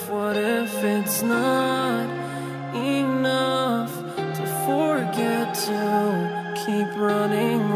if, what if it's not enough to forget to keep running